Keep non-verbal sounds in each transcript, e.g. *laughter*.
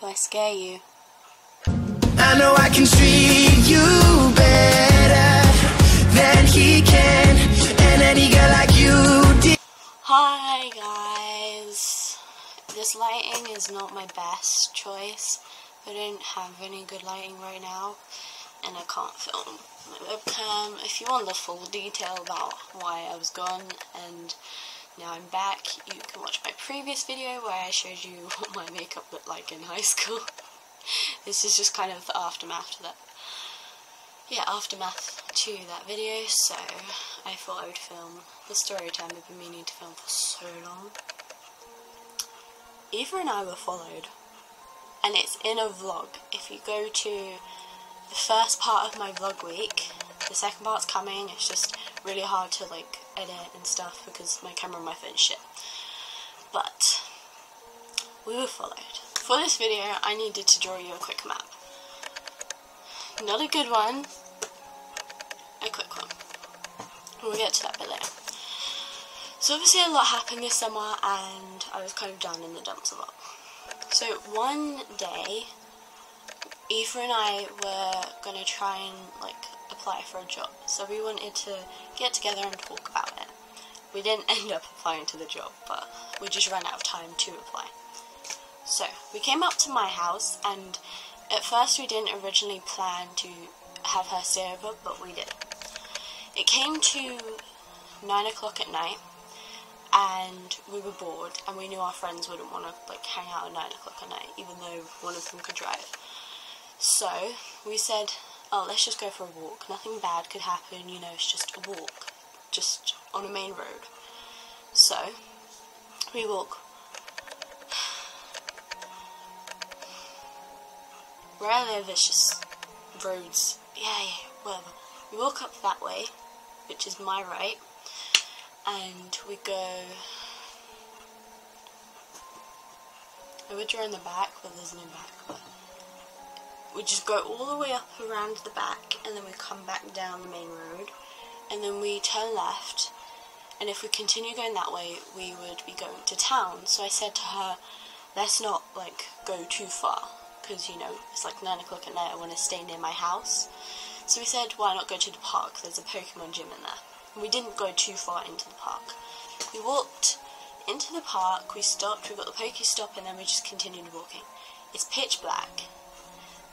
Do I scare you? I know I can treat you better than he can, and any girl like you did. Hi guys. This lighting is not my best choice. I don't have any good lighting right now and I can't film my webcam. If you want the full detail about why I was gone and I'm back, you can watch my previous video where I showed you *laughs* what my makeup looked like in high school. *laughs* this is just kind of the aftermath to that. Yeah, aftermath to that video, so I thought I would film the story time I've been meaning to film for so long. Aoife and I were followed, and it's in a vlog. If you go to the first part of my vlog week, the second part's coming, it's just really hard to like edit and stuff because my camera on my phone shit. But we were followed. For this video, I needed to draw you a quick map. Not a good one, a quick one. We'll get to that bit later. So obviously a lot happened this summer and I was kind of down in the dumps a lot. So one day, Aoife and I were gonna try and like apply for a job. So we wanted to get together and talk about it. We didn't *laughs* end up applying to the job, but we just ran out of time to apply. So we came up to my house, and at first we didn't originally plan to have her stay over, but we did. It came to nine o'clock at night, and we were bored, and we knew our friends wouldn't want to like hang out at nine o'clock at night, even though one of them could drive. So we said, "Oh, let's just go for a walk. Nothing bad could happen. You know, it's just a walk, just on a main road." So we walk. Where I live, it's just roads. Yeah, yeah, whatever. We walk up that way, which is my right, and we go. I would draw in the back, but there's no back. But we just go all the way up around the back, and then we come back down the main road, and then we turn left. And if we continue going that way, we would be going to town. So I said to her, let's not like go too far, because you know it's like nine o'clock at night. I want to stay near my house. So we said, why not go to the park? There's a Pokemon gym in there. And we didn't go too far into the park. We walked into the park, we stopped, we got the Pokestop, and then we just continued walking. It's pitch black.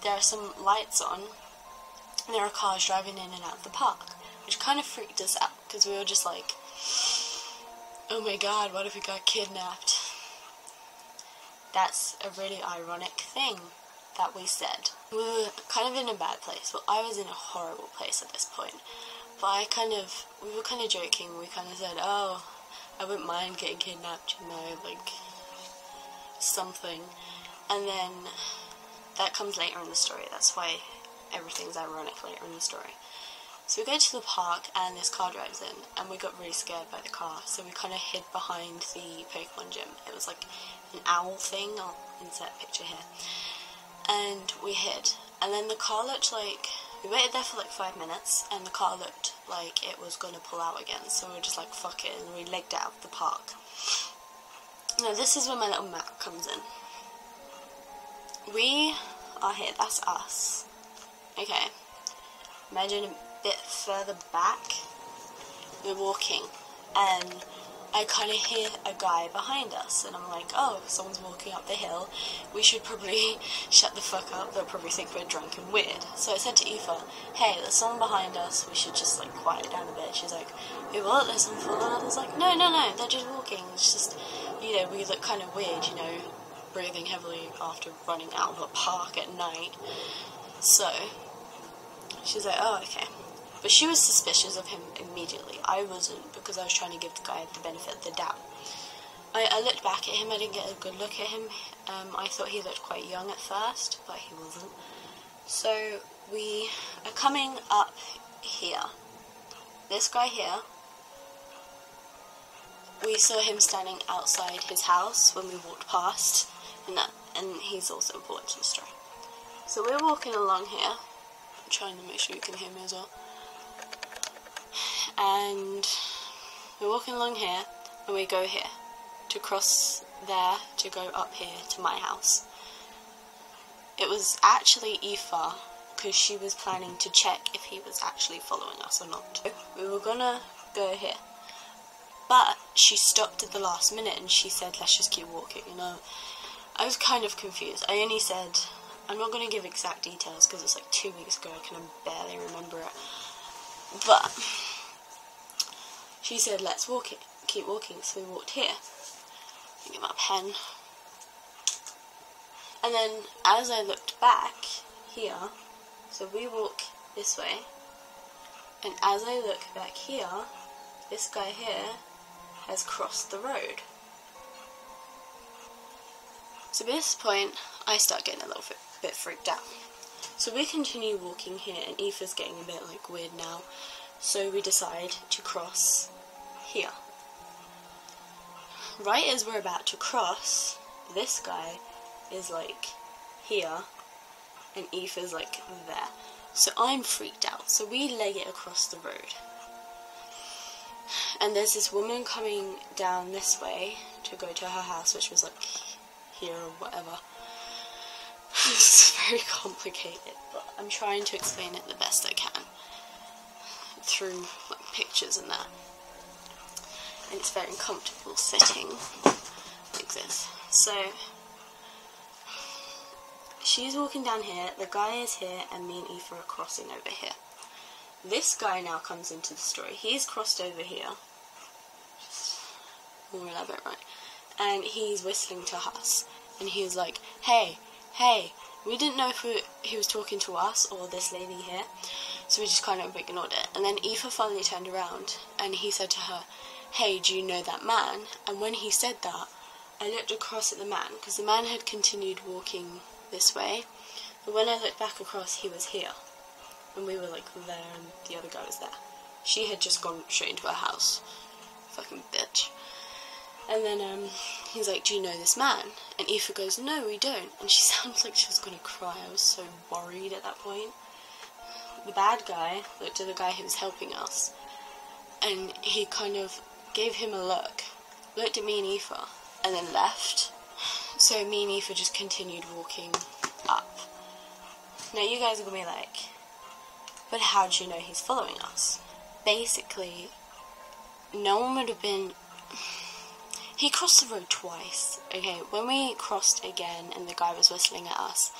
There are some lights on, and there are cars driving in and out of the park, which kind of freaked us out because we were just like, oh my god, what if we got kidnapped? That's a really ironic thing that we said. We were kind of in a bad place. Well, I was in a horrible place at this point. But I kind of, we were kind of joking. We kind of said, oh, I wouldn't mind getting kidnapped, you know, like something. And then that comes later in the story. That's why everything's ironic later in the story. So we go to the park and this car drives in and we got really scared by the car. So we kind of hid behind the Pokemon gym. It was like an owl thing. I'll insert picture here. And we hid. And then the car looked like we waited there for like five minutes, and the car looked like it was gonna pull out again. So we were just like, fuck it, and we legged out of the park. Now, this is where my little map comes in. We are here, that's us. Okay. Imagine a bit further back. We're walking, and I kind of hear a guy behind us, and I'm like, oh, someone's walking up the hill. We should probably *laughs* shut the fuck up. They'll probably think we're drunk and weird. So I said to Aoife, hey, there's someone behind us. We should just like quiet down a bit. She's like, hey, what? There's someone us. I was like, no, no, no. They're just walking. It's just, you know, we look kind of weird, you know, breathing heavily after running out of a park at night. So she's like, oh, okay. But she was suspicious of him immediately. I wasn't because I was trying to give the guy the benefit of the doubt. I, I looked back at him, I didn't get a good look at him. Um, I thought he looked quite young at first, but he wasn't. So we are coming up here. This guy here, we saw him standing outside his house when we walked past, and, and he's also important to the story. So we're walking along here. I'm trying to make sure you can hear me as well and we're walking along here and we go here to cross there to go up here to my house. it was actually Aoife because she was planning to check if he was actually following us or not. We were gonna go here, but she stopped at the last minute and she said, "Let's just keep walking." You know, I was kind of confused. I only said, "I'm not gonna give exact details because it's like two weeks ago. I can barely remember it." But she said, "Let's walk it, keep walking." So we walked here. Get my pen. And then as I looked back here, so we walk this way, and as I look back here, this guy here has crossed the road. So at this point, I start getting a little bit, bit freaked out. So we continue walking here, and Aoife's getting a bit like weird now. So we decide to cross here. Right as we're about to cross, this guy is like here, and Aoife's like there. So I'm freaked out. So we leg it across the road. And there's this woman coming down this way to go to her house, which was like here or whatever. *laughs* it's very complicated, but I'm trying to explain it the best I can through like, pictures and that. And it's very uncomfortable sitting like this. So she's walking down here, the guy is here, and me and Aoife are crossing over here. This guy now comes into the story. He's crossed over here. More elaborate, right? And he's whistling to us. And he's like, hey, hey. We didn't know if we, he was talking to us or this lady here. So we just kind of ignored it. And then Aoife finally turned around and he said to her, hey, do you know that man? And when he said that, I looked across at the man because the man had continued walking this way. But when I looked back across, he was here. And we were like there, and the other guy was there. She had just gone straight into her house. Fucking bitch. And then um, he's like, Do you know this man? And Aoife goes, No, we don't. And she *laughs* sounds like she was going to cry. I was so worried at that point. The bad guy looked at the guy who was helping us, and he kind of gave him a look, looked at me and Aoife, and then left. So me and Aoife just continued walking up. Now you guys are gonna be like, but how do you know he's following us? Basically, no one would have been. He crossed the road twice. Okay, when we crossed again and the guy was whistling at us,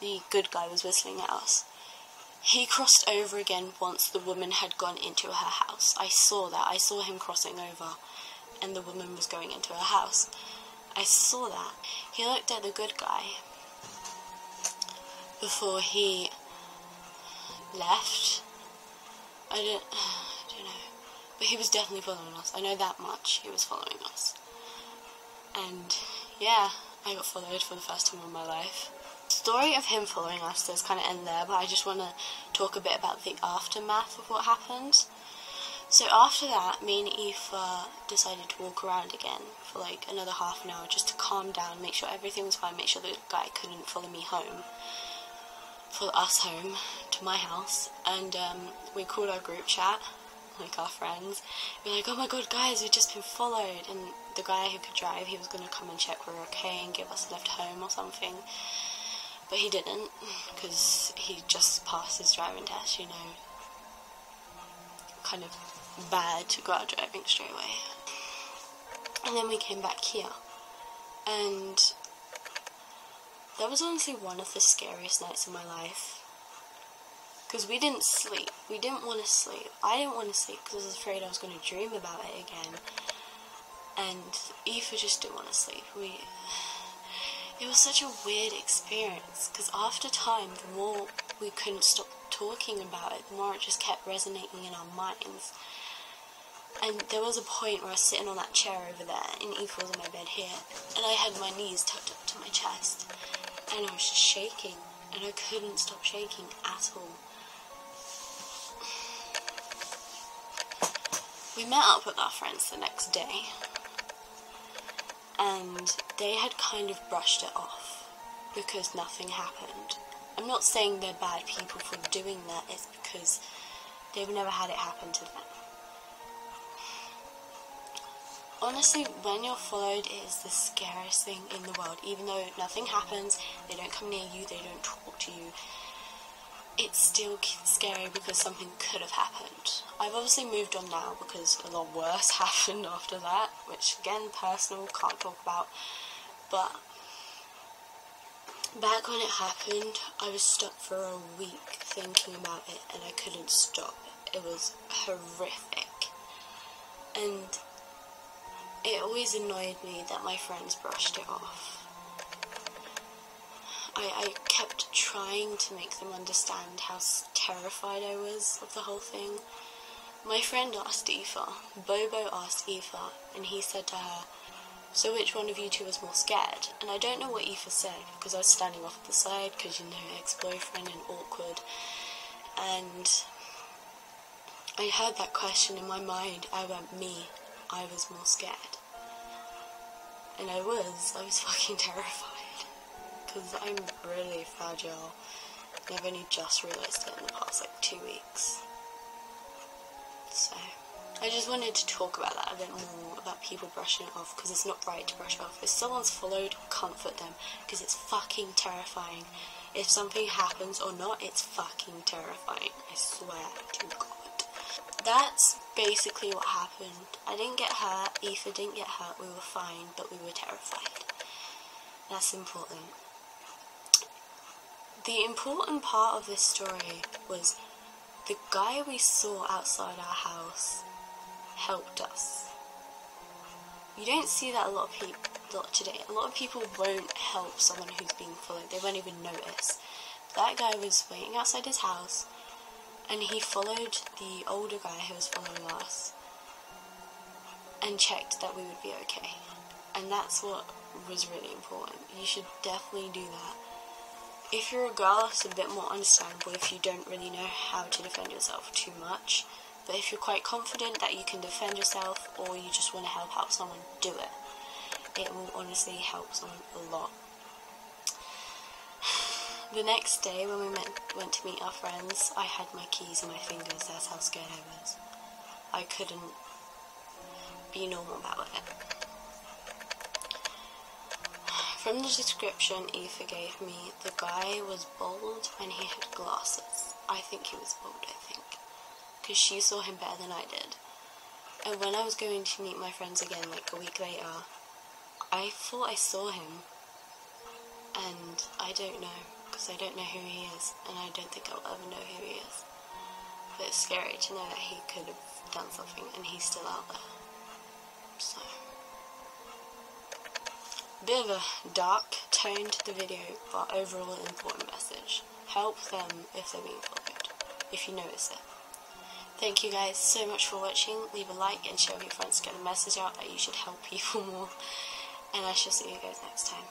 the good guy was whistling at us. He crossed over again once the woman had gone into her house. I saw that. I saw him crossing over, and the woman was going into her house. I saw that. He looked at the good guy before he left. I know. But he was definitely following us. I know that much. He was following us. And yeah, I got followed for the first time in my life. Story of him following us does kind of end there, but I just want to talk a bit about the aftermath of what happened. So after that, me and Aoife decided to walk around again for like another half an hour just to calm down, make sure everything was fine, make sure the guy couldn't follow me home, follow us home to my house, and um, we called our group chat, like our friends. We are like, oh my god, guys, we've just been followed, and the guy who could drive, he was going to come and check we're okay and give us a lift home or something. But he didn't, because he just passed his driving test, you know. Kind of bad to go out driving straight away. And then we came back here. And that was honestly one of the scariest nights of my life. Because we didn't sleep. We didn't want to sleep. I didn't want to sleep because I was afraid I was going to dream about it again. And Aoife just didn't want to sleep. We. It was such a weird experience because after time, the more we couldn't stop talking about it, the more it just kept resonating in our minds. And there was a point where I was sitting on that chair over there, and Aoife was on my bed here, and I had my knees tucked up to my chest, and I was just shaking, and I couldn't stop shaking at all. We met up with our friends the next day, and they had kind of brushed it off because nothing happened. I'm not saying they're bad people for doing that, it's because they've never had it happen to them. honestly, when you're followed, it is the scariest thing in the world. Even though nothing happens, they don't come near you, they don't talk to you. It's still scary because something could have happened. I've obviously moved on now because a lot worse *laughs* happened after that, which again, personal, can't talk about. But back when it happened, I was stuck for a week thinking about it and I couldn't stop. It was horrific. And it always annoyed me that my friends brushed it off. I, I kept trying to make them understand how terrified I was of the whole thing. My friend asked Aoife, Bobo asked Aoife, and he said to her, So which one of you two was more scared? And I don't know what Aoife said, because I was standing off at the side, because you know, ex boyfriend and awkward. And I heard that question in my mind. I went, Me. I was more scared. And I was. I was *laughs* fucking terrified because I'm really fragile. And I've only just realised it in the past like two weeks. So, I just wanted to talk about that a bit more, about people brushing it off, because it's not right to brush it off. If someone's followed, comfort them, because it's fucking terrifying. If something happens or not, it's fucking terrifying. I swear to God. That's basically what happened. I didn't get hurt, Aoife didn't get hurt, we were fine, but we were terrified. That's important. The important part of this story was the guy we saw outside our house helped us. You don't see that a lot of people lot today. A lot of people won't help someone who's being followed. They won't even notice. That guy was waiting outside his house and he followed the older guy who was following us and checked that we would be okay. And that's what was really important. You should definitely do that if you're a girl, it's a bit more understandable if you don't really know how to defend yourself too much. But if you're quite confident that you can defend yourself or you just want to help out someone, do it. It will honestly help someone a lot. *sighs* The next day, when we met, went to meet our friends, I had my keys in my fingers. That's how scared I was. I couldn't be normal about it. From the description Aoife gave me, the guy was bald and he had glasses. I think he was bald, I think. Because she saw him better than I did. And when I was going to meet my friends again, like a week later, I thought I saw him. And I don't know, because I don't know who he is, and I don't think I'll ever know who he is. But it's scary to know that he could have done something and he's still out there. So Bit of a dark tone to the video, but overall an important message. Help them if they're being bullied, if you notice it. Thank you guys so much for watching. Leave a like and share with your friends. to Get a message out that you should help *laughs* people more. And I shall see you guys next time.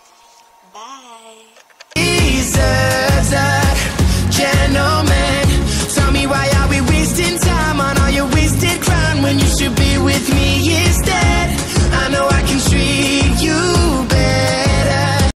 Bye. Jesus, uh, gentleman, tell me why are we wasting time on all your wasted crime when you should be with me instead? I know I can treat you.